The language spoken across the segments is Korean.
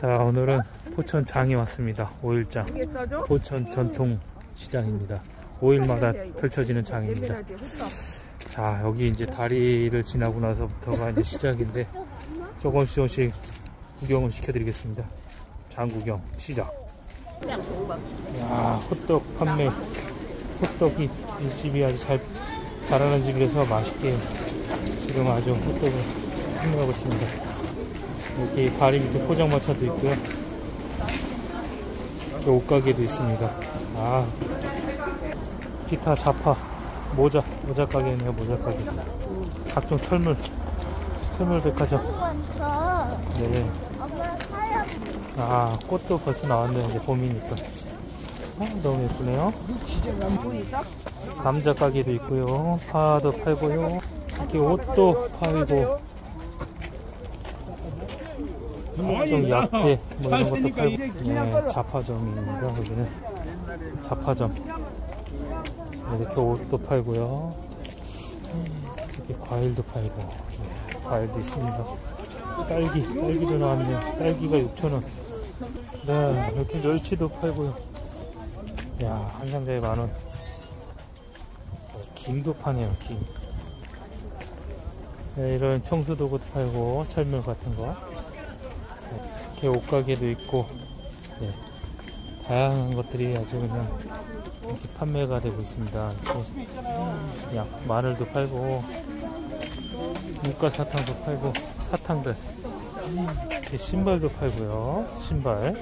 자 오늘은 포천 장에 왔습니다. 5일장. 이게 써줘? 포천 전통 시장입니다. 5일마다 펼쳐지는 장입니다. 자 여기 이제 다리를 지나고 나서부터가 이제 시작인데 조금씩 조금씩 구경을 시켜드리겠습니다. 장 구경 시작. 야 호떡 판매. 호떡이 이 집이 아주 잘 자라는 집이라서 맛있게 지금 아주 호떡을 판매하고 있습니다 여기 다리 밑에 포장마차도 있고요. 이렇게 옷가게도 있습니다. 아 기타 자파 모자 모자 가게네요 모자 가게. 각종 철물 철물 백화점 네. 아 꽃도 벌써 나왔네요 이제 봄이니까. 아, 너무 예쁘네요? 감자 가게도 있고요. 파도 팔고요. 이렇게 옷도 팔고 각종 약재 뭐 이런 것도 팔고 네, 자파점입니다 여기는. 자파점. 네, 이렇게 옷도 팔고요. 이렇게 과일도 팔고. 네, 과일도 있습니다. 딸기 딸기도 나왔네요. 딸기가 6,000원. 네 이렇게 멸치도 팔고요. 야한 상자에 만원. 김도 파네요 김. 네, 이런 청소도구도 팔고 철물 같은 거 이렇게 옷가게도 있고 네, 다양한 것들이 아주 그냥 이렇게 판매가 되고 있습니다. 약 마늘도 팔고 물가 사탕도 팔고 사탕들. 이렇게 신발도 팔고요. 신발.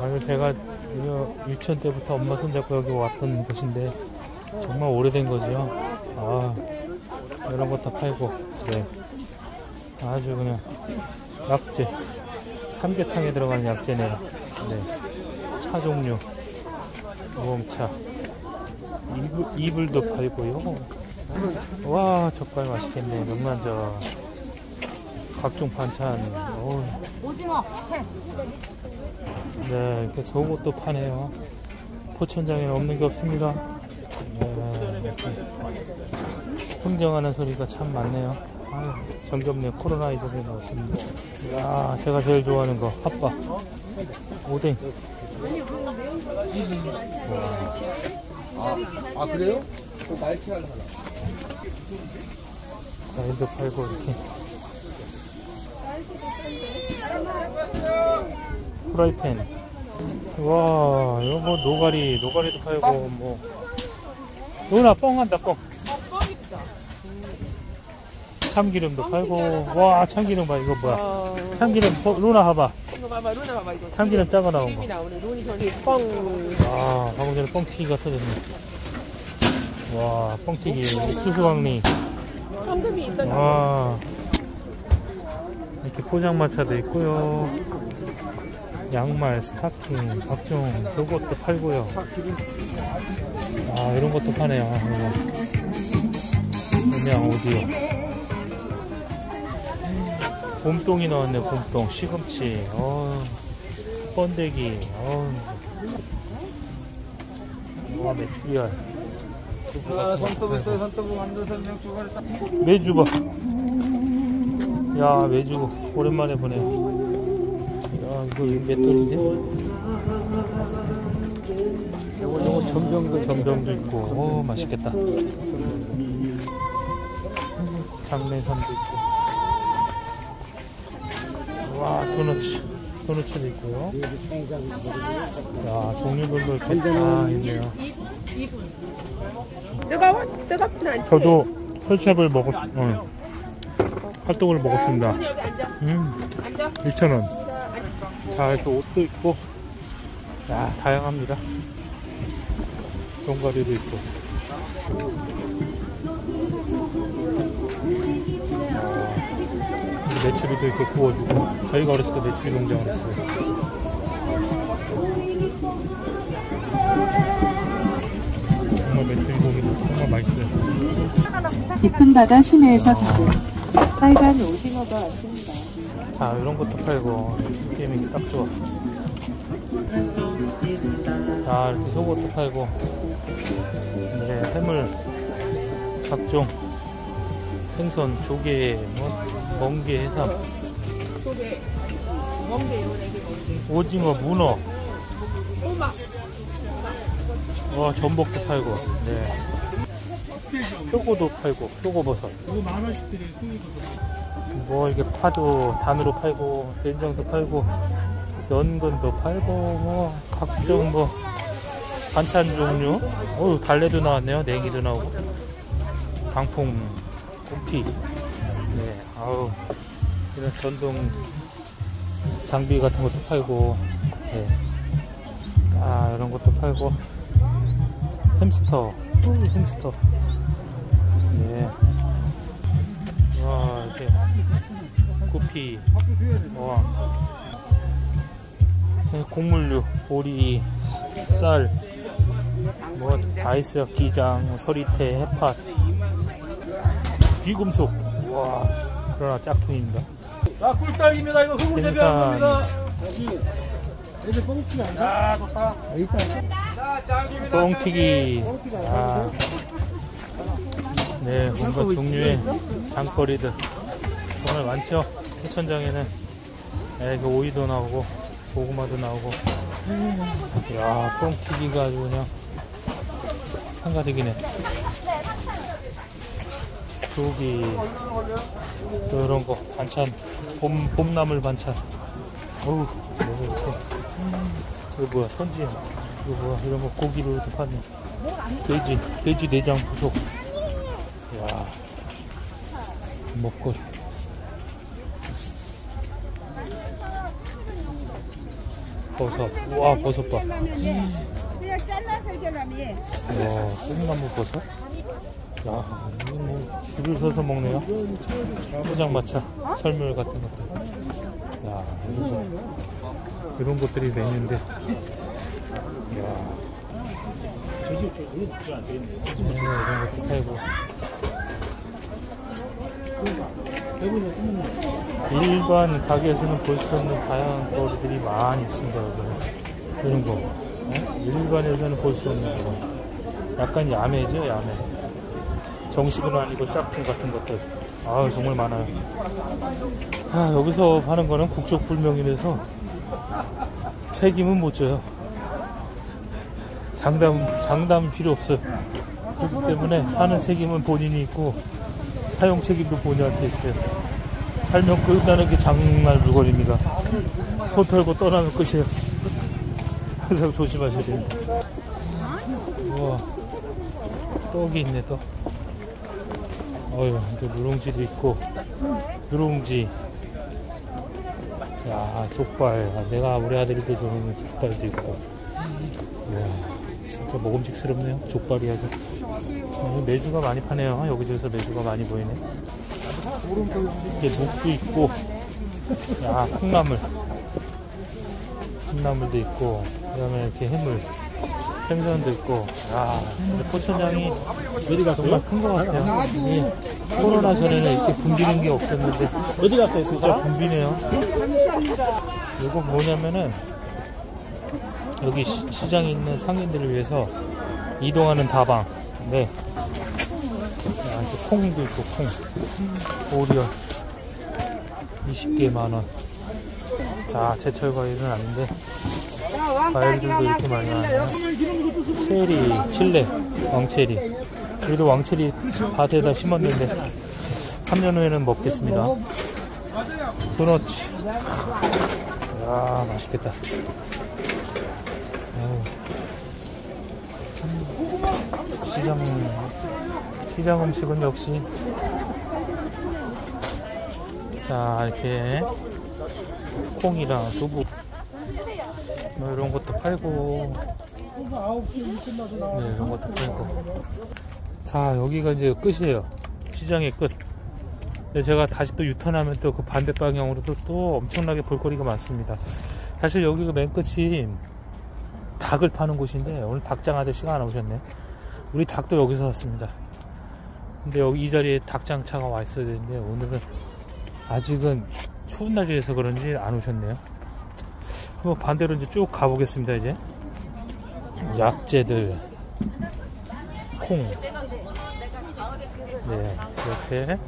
아유 제가 유- 유치원 때부터 엄마 손잡고 여기 왔던 곳인데 정말 오래된 거죠. 아 이런 것도 팔고 네. 아주 그냥 약재 삼계탕에 들어가는 약재네요 네 차 종류 무험차 이불, 이불도 팔고요 와 젓갈 맛있겠네 명란젓 각종 반찬 어우. 오징어, 채. 네, 이렇게 속옷도 파네요. 포천장에는 없는 게 없습니다. 네, 이렇게 흥정하는 소리가 참 많네요. 아유, 정겹네요. 코로나 이전에 나왔습니다. 야, 제가 제일 좋아하는 거, 핫바. 오뎅. 아 그래요? 그 날치알 하나. 과일도 팔고, 이렇게. 프라이팬. 와, 이거 뭐, 노가리, 노가리도 팔고, 뭐. 누나 뻥 한다, 뻥. 참기름도 팔고, 와, 참기름 봐, 이거 뭐야. 어, 참기름, 어, 루나 봐봐. 이거 봐봐, 루나 봐봐, 이거. 참기름 작아 나온 거. 나오네. 눈이 저기 뻥. 아, 방금 전에 뻥튀기가 터졌네. 와, 뻥튀기, 옥수수 왕리. 현금이 있어. 와, 이렇게 포장마차도 있고요. 양말, 스타킹, 각종 속옷도 팔고요. 아, 이런 것도 파네요. 그냥 오디오. 봄동이 나왔네, 봄동. 시금치, 어, 번데기, 어. 와, 메추리알. 아, 손톱 있어요. 손톱 완전 설명 추가해서. 매주 봐. 야, 매주 오랜만에 보네. 야, 이거 몇 돈인데? 요거 요거 점정도 있고, 오 맛있겠다. 장내삼도 있고. 와, 도너츠, 도너츠도 있고요. 야, 종류별로 이렇게 다 있네요. 뜨거워? 뜨겁진 않지? 저도 혈찹을 먹었, 어, 핫도그를 먹었습니다. 음, 앉아. 1,000원. 자, 이렇게 옷도 있고, 야, 다양합니다. 종가리도 있고. 어, 메추리도 이렇게 구워주고, 저희가 어렸을 때 메추리 농장을 했어요. 정말 메추리 고기도 정말 맛있어요. 깊은 바다 심해에서 잡은 빨간 오징어가 왔습니다. 자, 이런 것도 팔고, 게임이 딱 좋아. 자, 이렇게 속옷도 팔고, 네, 해물, 각종 생선, 조개, 뭐, 멍게, 해삼. 오징어, 문어. 와 전복도 팔고, 네. 표고도 팔고, 표고버섯. 뭐 이게 파도 단으로 팔고, 된장도 팔고, 연근도 팔고, 뭐 각종 뭐 반찬 종류. 어우 달래도 나왔네요. 냉이도 나오고, 강풍, 꽃피. 네, 아우 이런 전동 장비 같은 것도 팔고, 네. 아 이런 것도 팔고, 햄스터, 우, 햄스터. 네. 와 이렇게 구피, 와. 네, 곡물류, 보리, 쌀, 뭐다 있어요. 기장, 서리태, 해팥, 귀금속. 와, 그러나 짝퉁입니다. 자, 꿀떡입니다. 이거 흑우 생산. 재배합니다. 이제 뻥튀기 안 돼? 좋다. 뻥튀기. 아. 네, 온갖 종류의 장거리들. 정말 많죠? 해천장에는 네, 그 오이도 나오고, 고구마도 나오고. 야, 뻥튀기가 아주 그냥 한가득이네. 조기, 이런 거, 반찬, 봄, 봄나물 반찬. 어우, 뭐가 이렇게. 이거 뭐야, 선지. 이거 뭐야, 이런 거 고기로 이렇게 파네. 돼지, 돼지 내장 부속. 야 먹거리. 버섯. 우와, 버섯 봐. 와, 콩나무 버섯? 야, 뭐 줄을 서서 먹네요. 포장마차, 설물 같은 것들. 야, 이런, 이런 것들이 메뉴인데. 야. 네, 이런 것도 팔고. 일반 가게에서는 볼 수 없는 다양한 거리들이 많이 있습니다, 여기는. 이런 거. 어? 일반에서는 볼 수 없는 거. 약간 야매죠, 야매. 정식은 아니고 짝퉁 같은 것들. 아 정말 많아요. 자, 여기서 하는 거는 국적 불명이라서 책임은 못 져요. 장담, 장담 필요 없어요. 그렇기 때문에 사는 책임은 본인이 있고 사용 책임도 본인한테 있어요. 살면 끝나는 게 장날 물건입니다. 손 털고 떠나면 끝이에요. 항상 조심하셔야 됩니다. 우와, 떡이 있네, 떡. 어휴, 이렇게 누룽지도 있고, 누룽지. 야, 족발. 아, 내가 우리 아들이 또 좋아하는 족발도 있고. 이야, 진짜 먹음직스럽네요. 족발이 아주. 어, 메주가 많이 파네요. 여기저기서 메주가 많이 보이네. 이게 묵도 있고, 야, 콩나물. 콩나물도 있고, 그 다음에 이렇게 해물. 생선도 있고, 야, 근데 포천장이 정말 큰 것 같아요. 이 코로나 전에는 이렇게 붐비는 게 없었는데, 어디 갔어요, 진짜 붐비네요. 이거 뭐냐면은, 여기 시, 장에 있는 상인들을 위해서 이동하는 다방. 네. 야, 이렇게 콩도 있고, 콩. 오리얼. 20개 만원. 자, 제철 과일은 아닌데, 과일들도 이렇게 많이 나와요. 체리, 칠레, 왕체리. 그래도 왕체리 밭에다 심었는데 3년 후에는 먹겠습니다. 도너츠. 야 맛있겠다. 시장 시장 음식은 역시 자 이렇게 콩이랑 두부 뭐 이런 것도 팔고 네, 이런 것도 팔고 자 여기가 이제 끝이에요. 시장의 끝. 근데 제가 다시 또 유턴하면 또 그 반대 방향으로도 또 엄청나게 볼거리가 많습니다. 사실 여기가 맨 끝이 닭을 파는 곳인데 오늘 닭장 아저씨가 안 오셨네. 우리 닭도 여기서 샀습니다. 근데 여기 이 자리에 닭장차가 와 있어야 되는데 오늘은 아직은 추운 날이라서 그런지 안 오셨네요. 한번 반대로 이제 쭉 가보겠습니다 이제 약재들 콩 네, 이렇게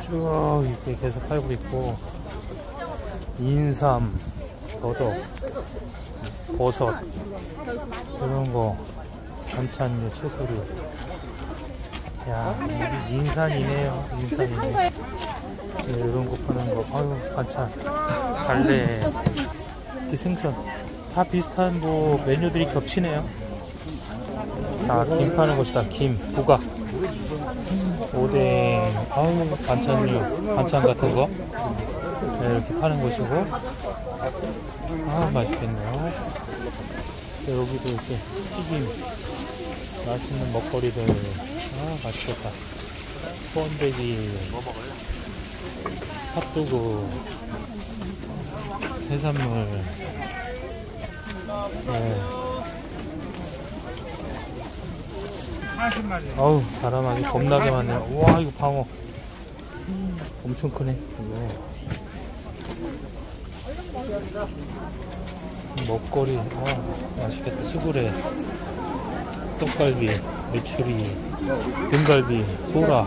쭉 이렇게 계속 팔고 있고 인삼, 더덕, 버섯 이런 거 반찬류 채소류. 야 여기 인산이네요. 인산이네. 네, 이런 거 파는 거. 아유 반찬. 갈래. 이렇게 생선. 다 비슷한 뭐 메뉴들이 겹치네요. 자, 김 파는 곳이다. 김, 부각. 오뎅, 아우, 반찬류, 반찬 같은 거. 네, 이렇게 파는 곳이고. 아, 맛있겠네요. 네, 여기도 이렇게 튀김, 맛있는 먹거리들. 아, 맛있겠다. 번데기, 핫도그, 해산물. 네. 어우 바람하기 겁나게 많네요. 와 이거 방어. 음, 엄청 크네 이거 먹거리 아 맛있겠다. 수구레 떡갈비 메추리 등갈비 소라.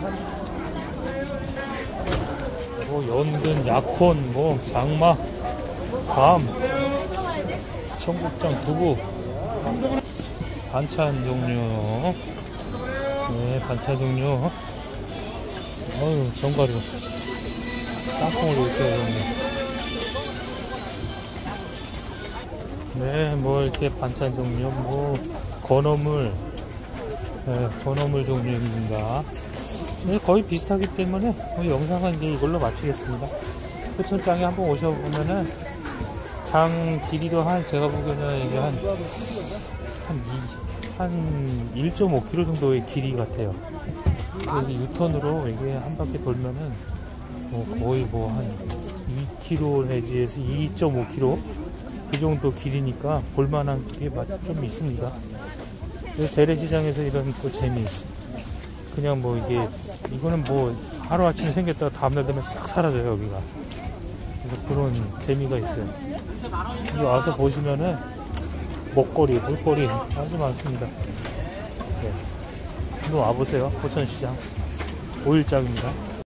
뭐 연근 약혼 뭐 장마 밤 청국장 두부 반찬 종류 네, 반찬 종류. 어유 견과류. 땅콩을 이렇게 해줬네. 네, 뭐 이렇게 반찬 종류, 뭐 건어물, 네, 건어물 종류입니다. 네, 거의 비슷하기 때문에 뭐 영상은 이제 이걸로 마치겠습니다. 포천장에 한번 오셔보면은 장 길이도 한 제가 보기에는 이게 한 한, 이, 한 1.5km 정도의 길이 같아요. 그래서 유턴으로 이게 한 바퀴 돌면은 뭐 거의 뭐 한 2km 내지에서 2.5km 그 정도 길이니까 볼만한 게 좀 있습니다. 재래시장에서 이런 또 재미. 그냥 뭐 이게 이거는 뭐 하루아침에 생겼다가 다음날 되면 싹 사라져요 여기가. 그래서 그런 재미가 있어요. 여기 와서 보시면은 먹거리, 볼거리 아주 많습니다. 네. 한번 와보세요. 포천시장 5일장입니다.